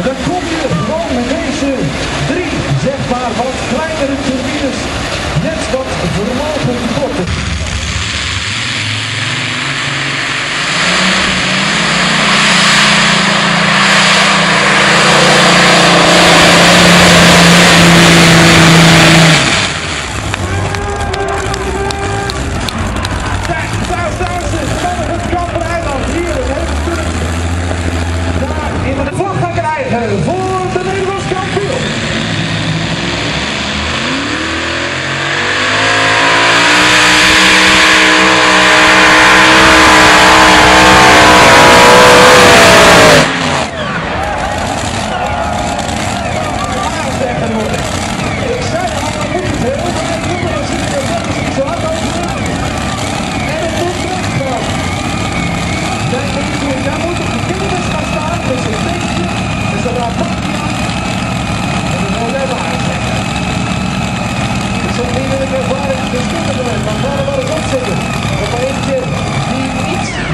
Okay. eu vou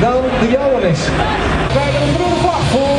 dan de Johannes. Bij de een voor